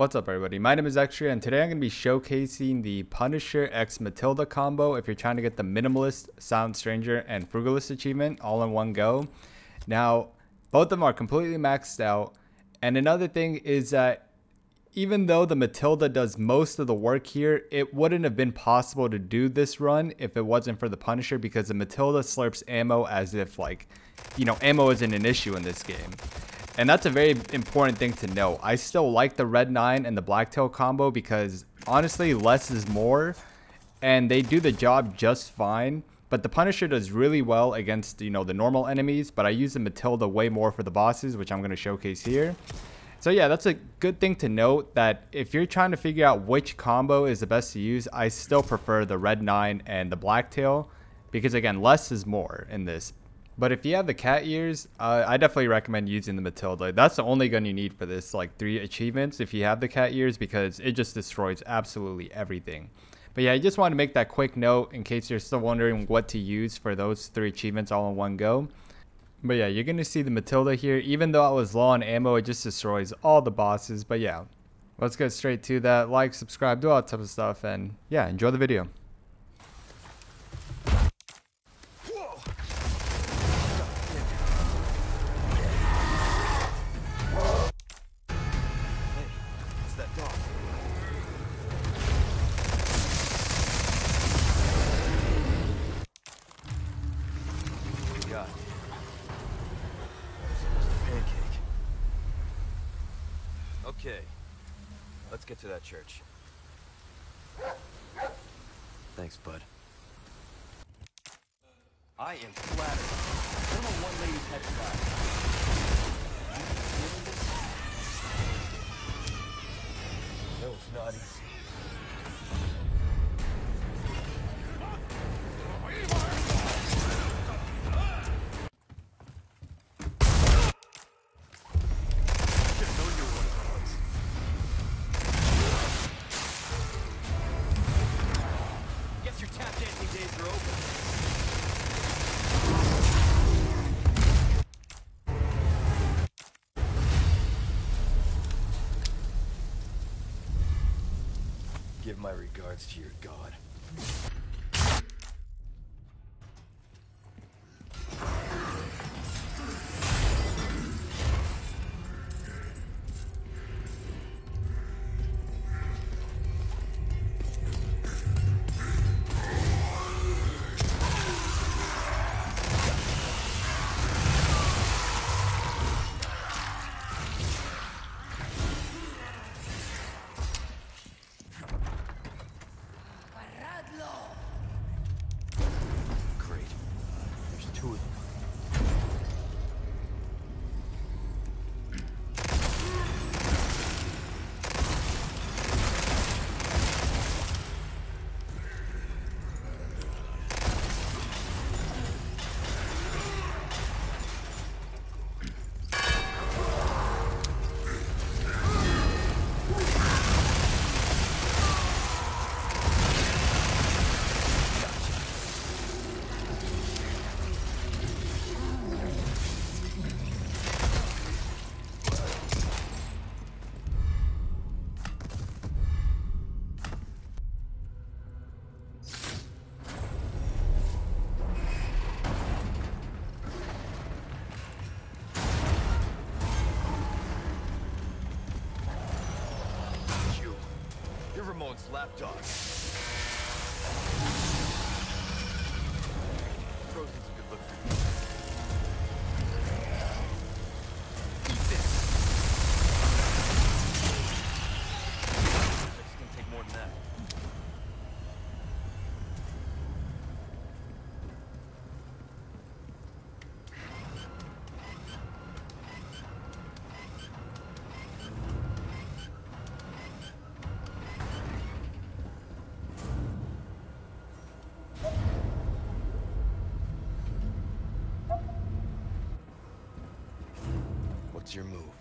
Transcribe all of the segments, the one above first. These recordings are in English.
What's up everybody, my name is Extra and today I'm going to be showcasing the Punisher X Matilda combo if you're trying to get the Minimalist, Silent Stranger, and Frugalist achievement all in one go. Now, both of them are completely maxed out and another thing is that even though the Matilda does most of the work here, it wouldn't have been possible to do this run if it wasn't for the Punisher because the Matilda slurps ammo as if like, you know, ammo isn't an issue in this game. And that's a very important thing to know. I still like the red 9 and the blacktail combo because honestly less is more and they do the job just fine. But the Punisher does really well against, you know, the normal enemies, but I use the Matilda way more for the bosses, which I'm going to showcase here. So yeah, that's a good thing to note that if you're trying to figure out which combo is the best to use, I still prefer the red 9 and the blacktail because again, less is more in this. But if you have the cat ears, uh, I definitely recommend using the Matilda. That's the only gun you need for this, like three achievements if you have the cat ears because it just destroys absolutely everything. But yeah, I just want to make that quick note in case you're still wondering what to use for those three achievements all in one go. But yeah, you're going to see the Matilda here. Even though I was low on ammo, it just destroys all the bosses. But yeah, let's get straight to that. Like, subscribe, do all that type of stuff. And yeah, enjoy the video. Okay. Let's get to that church. Thanks, bud. I am flattered. A one lady's headshot. That my regards to your god. Great. Uh, there's two of them. Ramon's lapdog. Your move?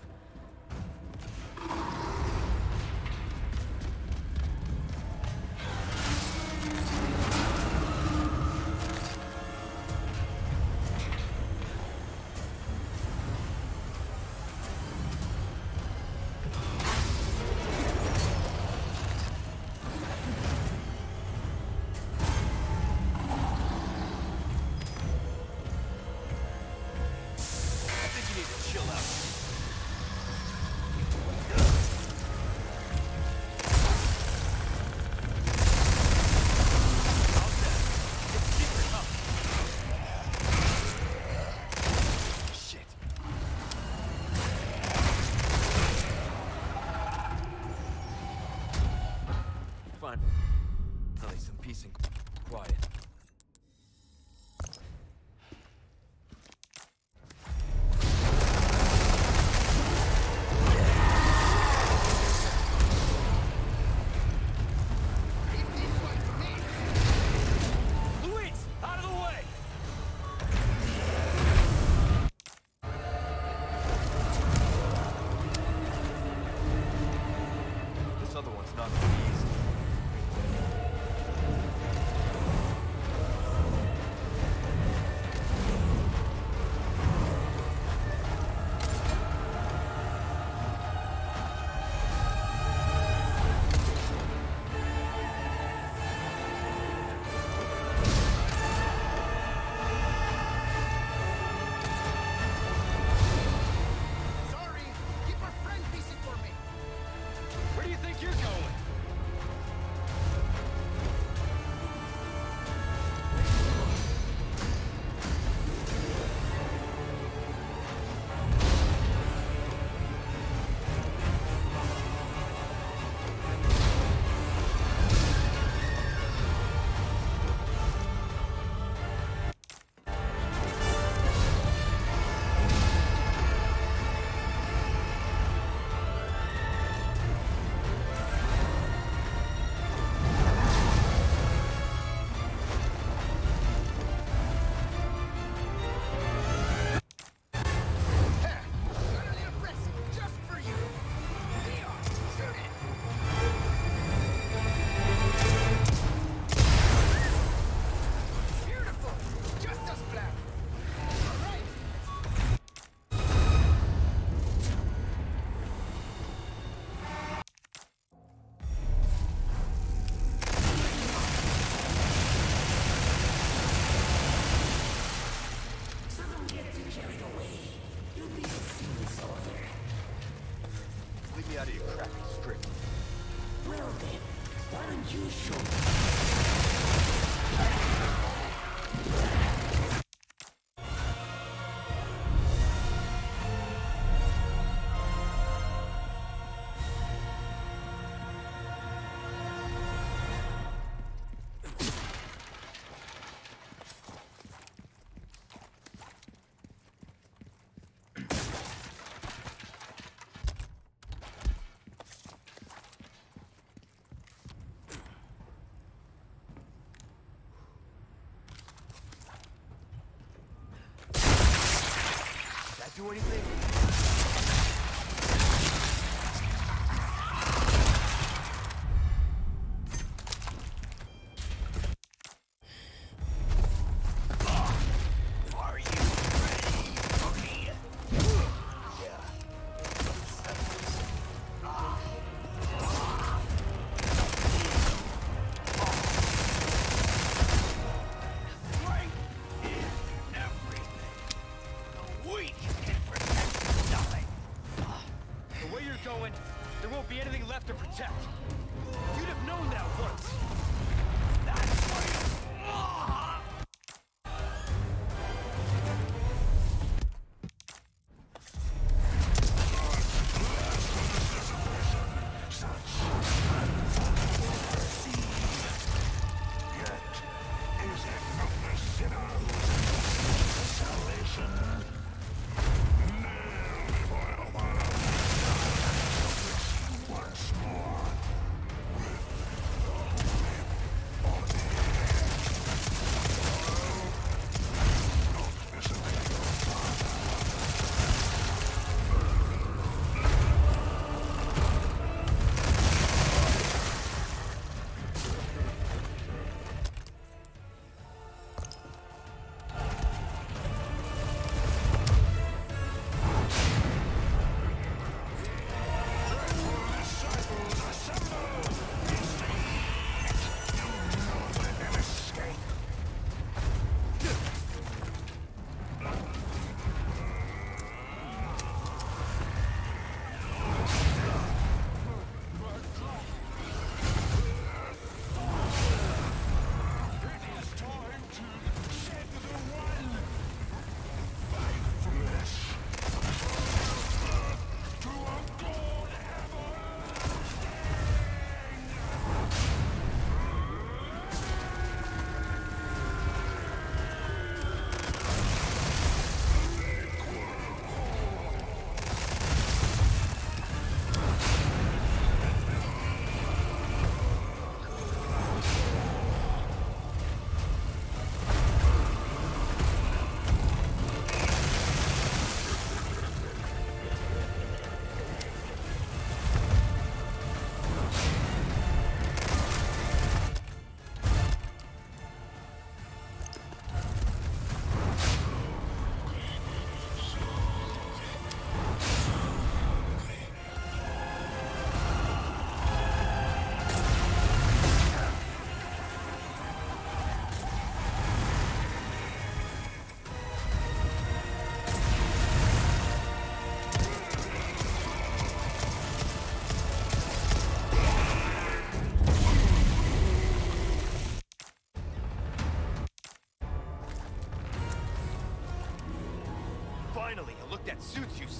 Do anything?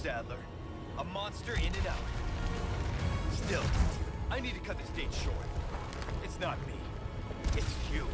Saddler. A monster in and out. Still, I need to cut this date short. It's not me. It's you.